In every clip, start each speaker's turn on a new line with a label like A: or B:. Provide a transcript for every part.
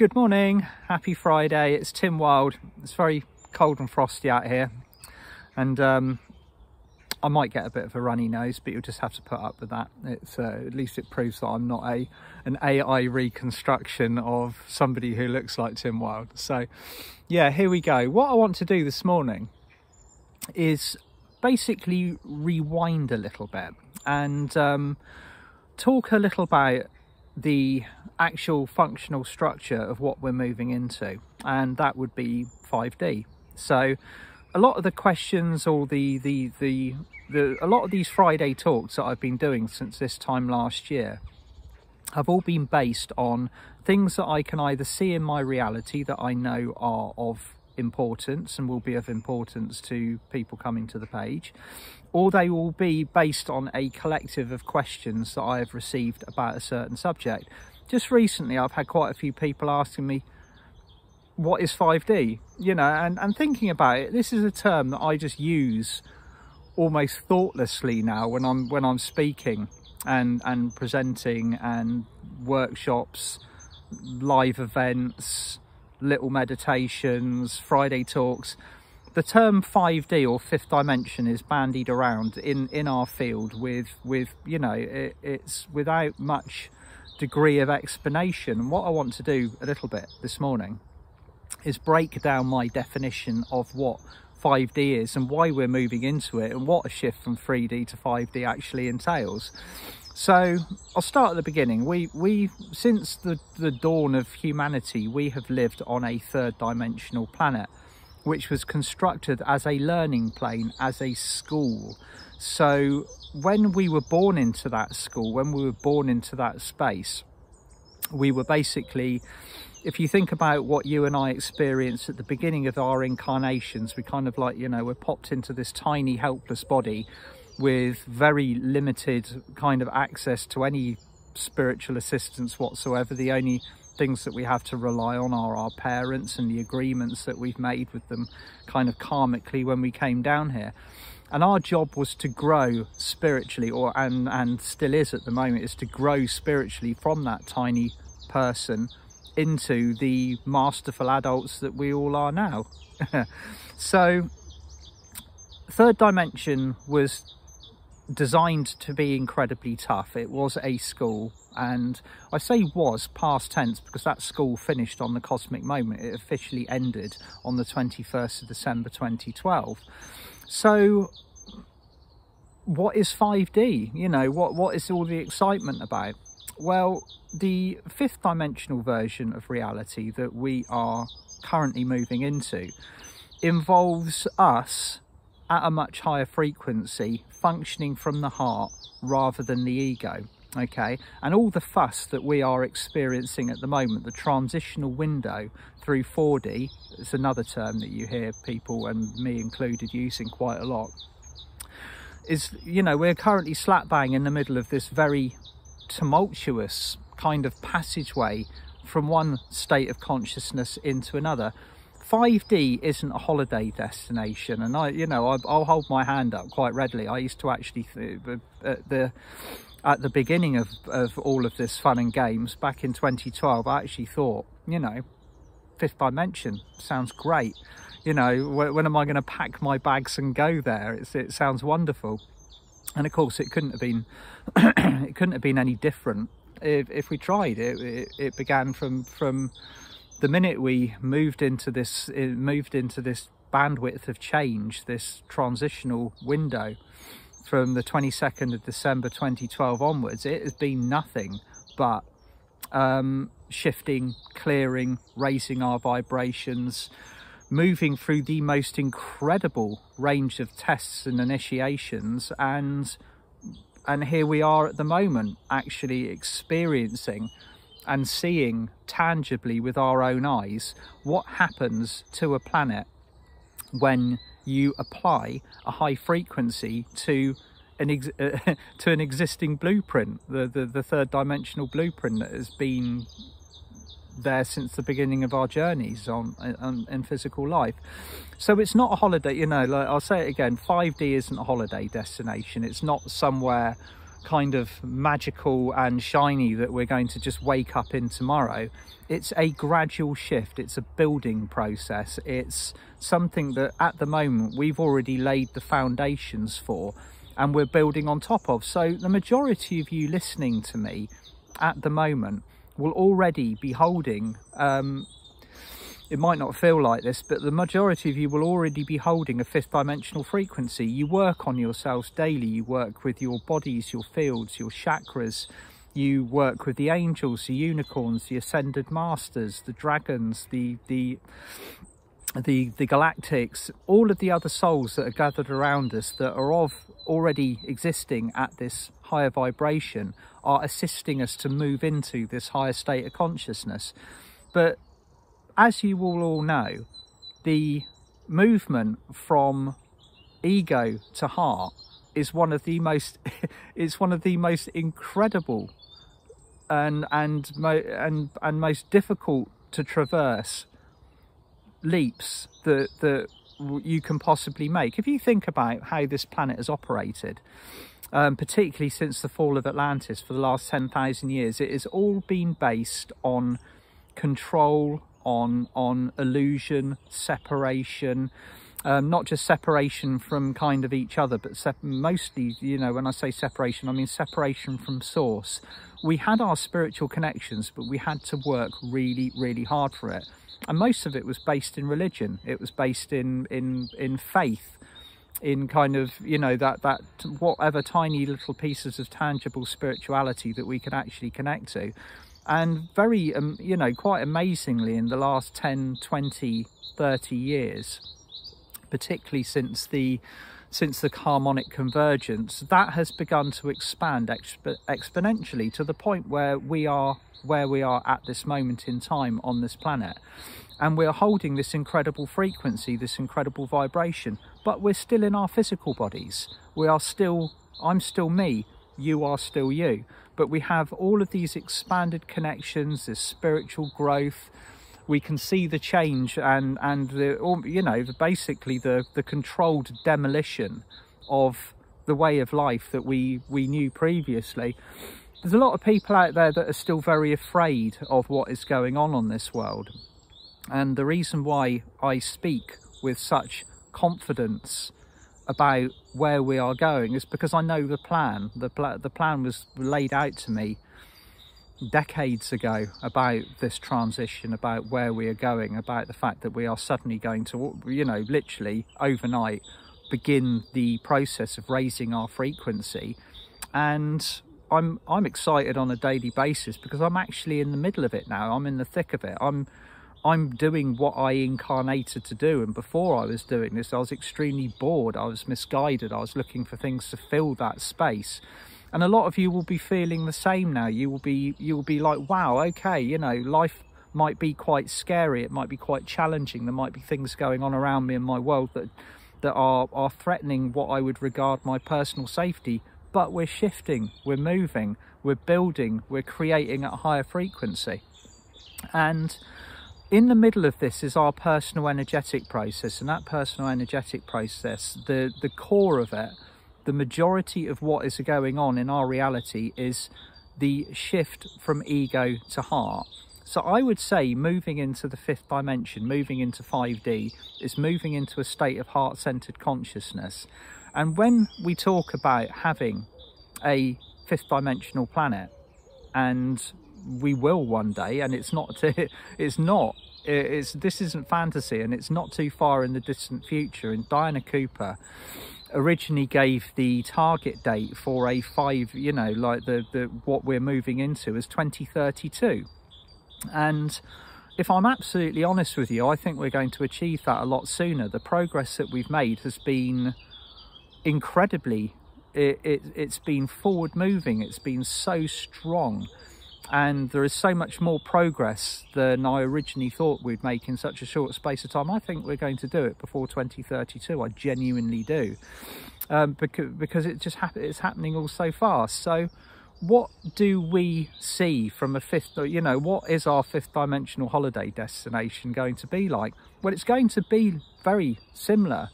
A: Good morning, happy Friday. It's Tim Whild. It's very cold and frosty out here, and um, I might get a bit of a runny nose, but you'll just have to put up with that. It's uh, at least it proves that I'm not a an AI reconstruction of somebody who looks like Tim Whild. So, yeah, here we go. What I want to do this morning is basically rewind a little bit and um, talk a little about the actual functional structure of what we're moving into and that would be 5d so a lot of the questions or the the the, the a lot of these friday talks that i've been doing since this time last year have all been based on things that i can either see in my reality that i know are of importance and will be of importance to people coming to the page or they will be based on a collective of questions that I have received about a certain subject. Just recently, I've had quite a few people asking me, what is 5D? You know, and, and thinking about it, this is a term that I just use almost thoughtlessly now when I'm when I'm speaking and and presenting and workshops, live events, little meditations, Friday talks the term 5D or fifth dimension is bandied around in in our field with with you know it, it's without much degree of explanation and what I want to do a little bit this morning is break down my definition of what 5D is and why we're moving into it and what a shift from 3D to 5D actually entails. So I'll start at the beginning. We we since the the dawn of humanity we have lived on a third dimensional planet which was constructed as a learning plane, as a school. So when we were born into that school, when we were born into that space, we were basically, if you think about what you and I experienced at the beginning of our incarnations, we kind of like, you know, we're popped into this tiny helpless body with very limited kind of access to any spiritual assistance whatsoever. The only things that we have to rely on are our parents and the agreements that we've made with them kind of karmically when we came down here and our job was to grow spiritually or and and still is at the moment is to grow spiritually from that tiny person into the masterful adults that we all are now so third dimension was designed to be incredibly tough. It was a school and I say was past tense because that school finished on the cosmic moment. It officially ended on the 21st of December 2012. So what is 5D? You know, what, what is all the excitement about? Well, the fifth dimensional version of reality that we are currently moving into involves us at a much higher frequency functioning from the heart rather than the ego okay? And all the fuss that we are experiencing at the moment the transitional window through 4d it's another term that you hear people and me included using quite a lot is you know we're currently slap bang in the middle of this very tumultuous kind of passageway from one state of consciousness into another 5D isn't a holiday destination, and I, you know, I, will hold my hand up quite readily. I used to actually at the at the beginning of of all of this fun and games back in 2012, I actually thought, you know, fifth dimension sounds great. You know, when, when am I going to pack my bags and go there? It's, it sounds wonderful, and of course, it couldn't have been it couldn't have been any different if, if we tried. It, it, it began from from the minute we moved into this moved into this bandwidth of change this transitional window from the 22nd of December 2012 onwards it has been nothing but um, shifting clearing raising our vibrations moving through the most incredible range of tests and initiations and and here we are at the moment actually experiencing and seeing tangibly with our own eyes what happens to a planet when you apply a high frequency to an uh, to an existing blueprint, the, the, the third dimensional blueprint that has been there since the beginning of our journeys on, on in physical life. So it's not a holiday, you know, like I'll say it again, 5D isn't a holiday destination. It's not somewhere kind of magical and shiny that we're going to just wake up in tomorrow. It's a gradual shift. It's a building process. It's something that at the moment we've already laid the foundations for and we're building on top of. So the majority of you listening to me at the moment will already be holding um, it might not feel like this, but the majority of you will already be holding a fifth dimensional frequency. You work on yourselves daily. You work with your bodies, your fields, your chakras. You work with the angels, the unicorns, the ascended masters, the dragons, the the the the galactics, all of the other souls that are gathered around us that are of already existing at this higher vibration are assisting us to move into this higher state of consciousness. But as you will all know, the movement from ego to heart is one of the most it's one of the most incredible and and and and most difficult to traverse leaps that that you can possibly make. If you think about how this planet has operated um, particularly since the fall of Atlantis for the last 10,000 years it has all been based on control on on illusion, separation, um, not just separation from kind of each other, but mostly, you know, when I say separation, I mean separation from source. We had our spiritual connections, but we had to work really, really hard for it. And most of it was based in religion. It was based in in in faith, in kind of you know that that whatever tiny little pieces of tangible spirituality that we could actually connect to and very um, you know quite amazingly in the last 10 20 30 years particularly since the since the harmonic convergence that has begun to expand exp exponentially to the point where we are where we are at this moment in time on this planet. And we're holding this incredible frequency this incredible vibration but we're still in our physical bodies. We are still i'm still me you are still you but we have all of these expanded connections, this spiritual growth. We can see the change and and the you know the, basically the the controlled demolition of the way of life that we we knew previously. There's a lot of people out there that are still very afraid of what is going on on this world. And the reason why I speak with such confidence about where we are going is because I know the plan. The, pl the plan was laid out to me decades ago about this transition, about where we are going, about the fact that we are suddenly going to, you know, literally overnight begin the process of raising our frequency. And I'm I'm excited on a daily basis because I'm actually in the middle of it now. I'm in the thick of it. I'm I'm doing what I incarnated to do. And before I was doing this, I was extremely bored. I was misguided. I was looking for things to fill that space. And a lot of you will be feeling the same now. You will be, you will be like, wow, okay, you know, life might be quite scary. It might be quite challenging. There might be things going on around me in my world that, that are, are threatening what I would regard my personal safety. But we're shifting, we're moving, we're building, we're creating at a higher frequency. And in the middle of this is our personal energetic process and that personal energetic process the the core of it the majority of what is going on in our reality is the shift from ego to heart. So i would say moving into the fifth dimension moving into 5d is moving into a state of heart-centered consciousness. And when we talk about having a fifth dimensional planet and we will one day and it's not to, it's not it's this isn't fantasy and it's not too far in the distant future. And diana cooper originally gave the target date for a five you know like the, the what we're moving into is 2032 and if i'm absolutely honest with you i think we're going to achieve that a lot sooner. The progress that we've made has been incredibly it, it, it's been forward moving. It's been so strong and there is so much more progress than I originally thought we'd make in such a short space of time. I think we're going to do it before 2032. I genuinely do, um, because because it just hap it's happening all so fast. So, what do we see from a fifth? You know, what is our fifth dimensional holiday destination going to be like? Well, it's going to be very similar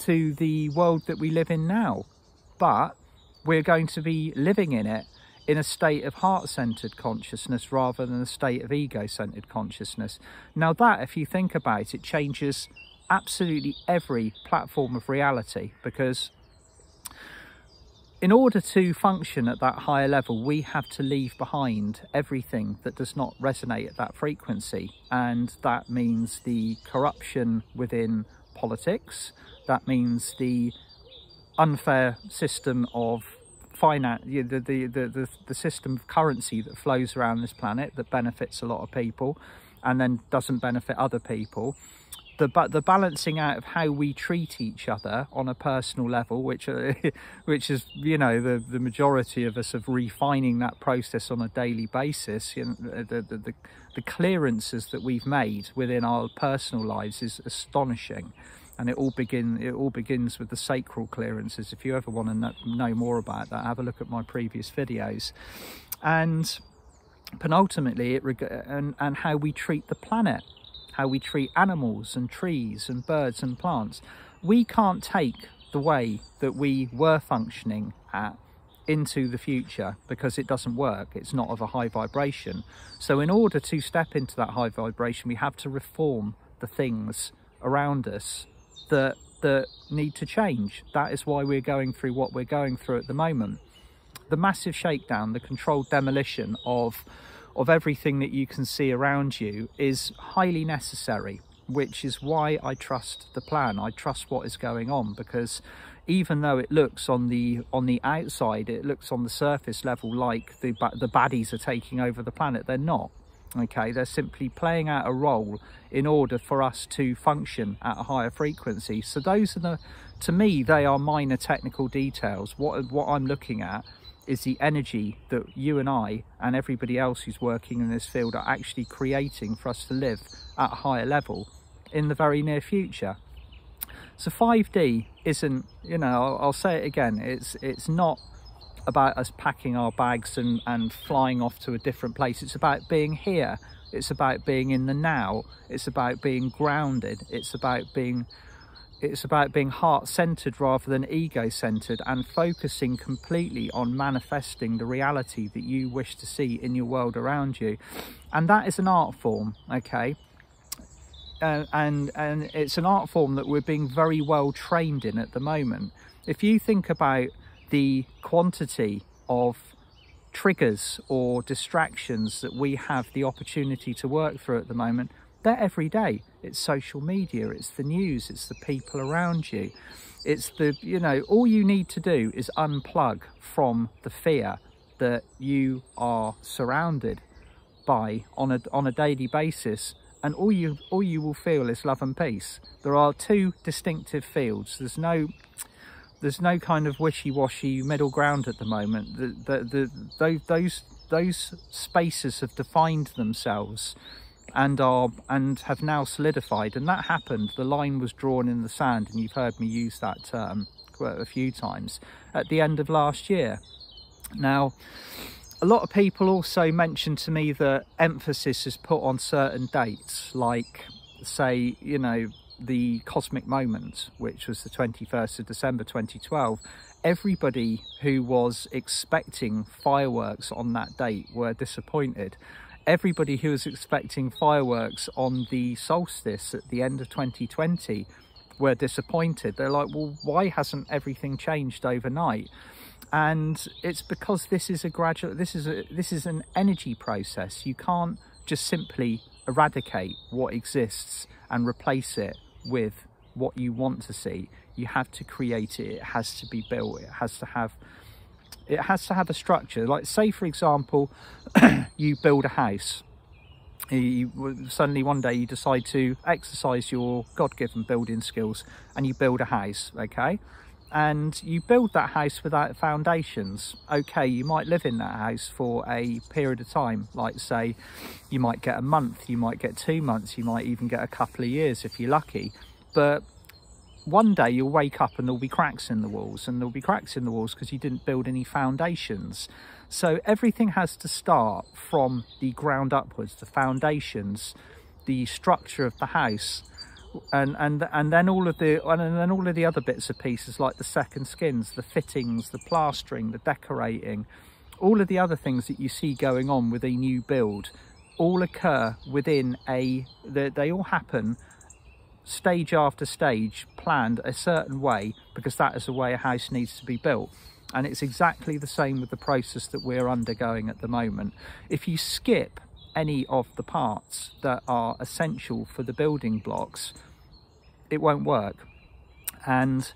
A: to the world that we live in now, but we're going to be living in it in a state of heart-centered consciousness rather than a state of ego-centered consciousness. Now that, if you think about it, changes absolutely every platform of reality because in order to function at that higher level, we have to leave behind everything that does not resonate at that frequency. And that means the corruption within politics, that means the unfair system of finance, the, the, the, the, system of currency that flows around this planet that benefits a lot of people and then doesn't benefit other people. The, but the balancing out of how we treat each other on a personal level, which which is you know the the majority of us of refining that process on a daily basis. You know, the, the the the clearances that we've made within our personal lives is astonishing and it all begin it all begins with the sacral clearances. If you ever want to know more about that have a look at my previous videos. And penultimately it and and how we treat the planet how we treat animals and trees and birds and plants. We can't take the way that we were functioning at into the future because it doesn't work. It's not of a high vibration. So in order to step into that high vibration we have to reform the things around us that that need to change. That is why we're going through what we're going through at the moment. The massive shakedown, the controlled demolition of of everything that you can see around you is highly necessary, which is why I trust the plan. I trust what is going on because even though it looks on the on the outside, it looks on the surface level like the the baddies are taking over the planet. They're not okay they're simply playing out a role in order for us to function at a higher frequency. So those are the to me they are minor technical details. What what i'm looking at is the energy that you and i and everybody else who's working in this field are actually creating for us to live at a higher level in the very near future. So 5d isn't you know i'll, I'll say it again it's it's not about us packing our bags and, and flying off to a different place. It's about being here. It's about being in the now. It's about being grounded. It's about being it's about being heart-centered rather than ego-centered and focusing completely on manifesting the reality that you wish to see in your world around you and that is an art form okay uh, and and it's an art form that we're being very well trained in at the moment if you think about the quantity of triggers or distractions that we have the opportunity to work through at the moment, they're every day. It's social media, it's the news, it's the people around you. It's the, you know, all you need to do is unplug from the fear that you are surrounded by on a, on a daily basis and all you all you will feel is love and peace. There are two distinctive fields. There's no there's no kind of wishy-washy middle ground at the moment. The, the, the, those those spaces have defined themselves and are and have now solidified. And that happened. The line was drawn in the sand and you've heard me use that term a few times at the end of last year. Now a lot of people also mentioned to me that emphasis is put on certain dates like say you know the cosmic moment, which was the 21st of December 2012, everybody who was expecting fireworks on that date were disappointed. Everybody who was expecting fireworks on the solstice at the end of 2020 were disappointed. They're like, well, why hasn't everything changed overnight? And it's because this is a gradual, this is a, this is an energy process. You can't just simply eradicate what exists and replace it with what you want to see. You have to create it. It has to be built. It has to have it has to have a structure. Like say for example you build a house. You, suddenly one day you decide to exercise your god-given building skills and you build a house okay and you build that house without foundations. Okay you might live in that house for a period of time like say you might get a month you might get two months you might even get a couple of years if you're lucky. But one day you'll wake up and there'll be cracks in the walls and there'll be cracks in the walls because you didn't build any foundations. So everything has to start from the ground upwards the foundations the structure of the house and and and then all of the and then all of the other bits of pieces like the second skins the fittings the plastering the decorating all of the other things that you see going on with a new build all occur within a they, they all happen stage after stage planned a certain way because that is the way a house needs to be built. And it's exactly the same with the process that we're undergoing at the moment. If you skip any of the parts that are essential for the building blocks it won't work. And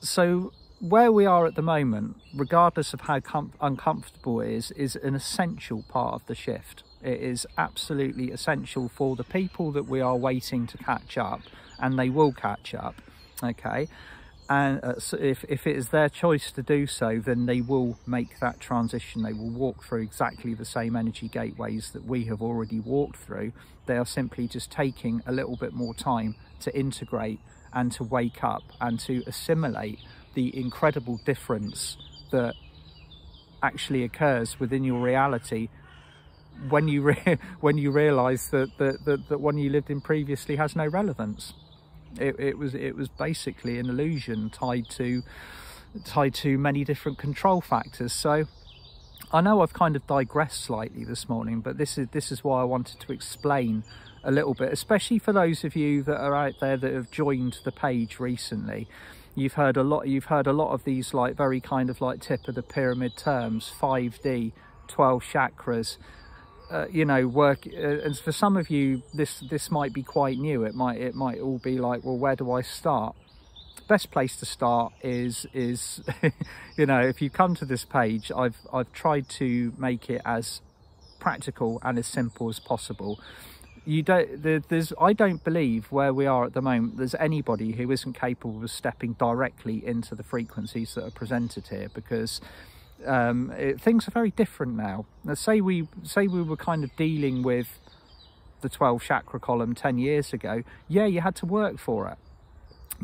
A: so where we are at the moment regardless of how uncomfortable it is is an essential part of the shift. It is absolutely essential for the people that we are waiting to catch up and they will catch up okay? And uh, so if, if it is their choice to do so then they will make that transition. They will walk through exactly the same energy gateways that we have already walked through. They are simply just taking a little bit more time to integrate and to wake up and to assimilate the incredible difference that actually occurs within your reality when you when you realize that, that that that one you lived in previously has no relevance it, it was it was basically an illusion tied to tied to many different control factors. So I know I've kind of digressed slightly this morning, but this is this is why I wanted to explain a little bit, especially for those of you that are out there that have joined the page recently. You've heard a lot. You've heard a lot of these like very kind of like tip of the pyramid terms, 5D, 12 chakras, uh, you know work uh, and for some of you this this might be quite new it might it might all be like well where do i start best place to start is is you know if you come to this page i've i've tried to make it as practical and as simple as possible you don't there's i don't believe where we are at the moment there's anybody who isn't capable of stepping directly into the frequencies that are presented here because um, it, things are very different now. Let's say we say we were kind of dealing with the 12 chakra column 10 years ago. Yeah, you had to work for it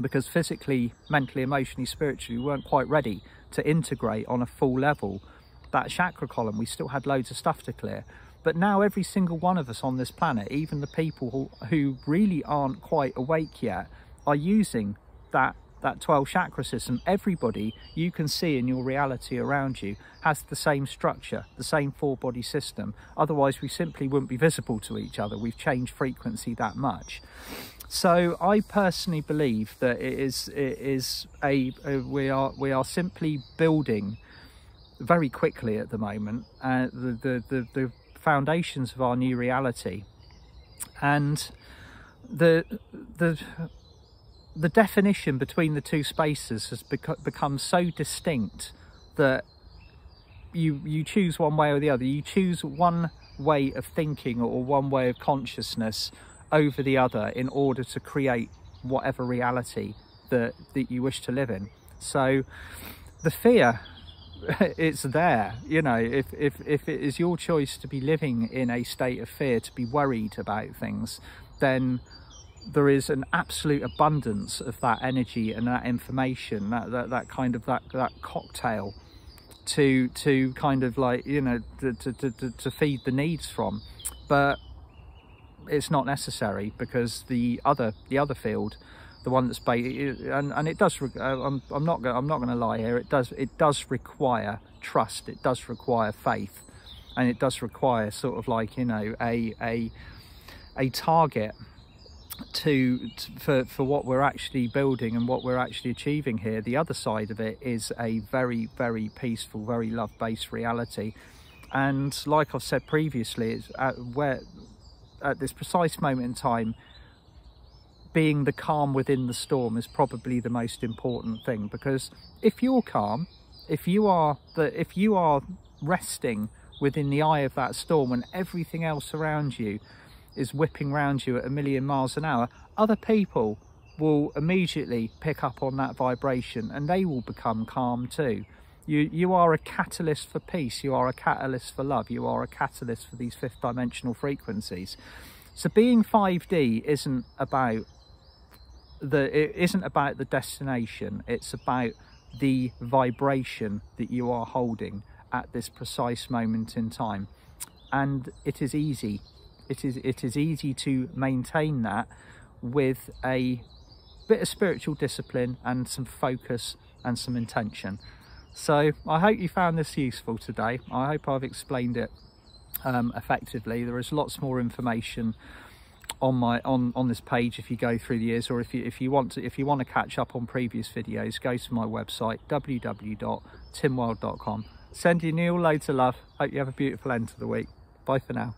A: because physically, mentally, emotionally, spiritually, we weren't quite ready to integrate on a full level that chakra column. We still had loads of stuff to clear. But now every single one of us on this planet, even the people who, really aren't quite awake yet, are using that that 12 chakra system, everybody you can see in your reality around you has the same structure, the same four body system. Otherwise, we simply wouldn't be visible to each other. We've changed frequency that much. So I personally believe that it is it is a, a we are we are simply building very quickly at the moment uh, the, the, the the foundations of our new reality and the the the definition between the two spaces has become so distinct that you you choose one way or the other. You choose one way of thinking or one way of consciousness over the other in order to create whatever reality that that you wish to live in. So the fear it's there you know if if if it is your choice to be living in a state of fear to be worried about things then there is an absolute abundance of that energy and that information that that, that kind of that that cocktail to to kind of like you know to, to, to, to feed the needs from. But it's not necessary because the other the other field the one that's based and, and it does uh, I'm, I'm not I'm not going to lie here it does it does require trust it does require faith and it does require sort of like you know a a a target to, to, for for what we're actually building and what we're actually achieving here. The other side of it is a very very peaceful very love-based reality. And like i've said previously it's at where at this precise moment in time being the calm within the storm is probably the most important thing because if you're calm if you are the if you are resting within the eye of that storm and everything else around you is whipping around you at a million miles an hour, other people will immediately pick up on that vibration and they will become calm too. You, you are a catalyst for peace, you are a catalyst for love, you are a catalyst for these fifth dimensional frequencies. So being 5D isn't about the it isn't about the destination, it's about the vibration that you are holding at this precise moment in time. And it is easy it is it is easy to maintain that with a bit of spiritual discipline and some focus and some intention. So I hope you found this useful today. I hope I've explained it um, effectively. There is lots more information on my on on this page if you go through the years or if you if you want to if you want to catch up on previous videos go to my website www.timwhild.com sending you all loads of love. Hope you have a beautiful end to the week. Bye for now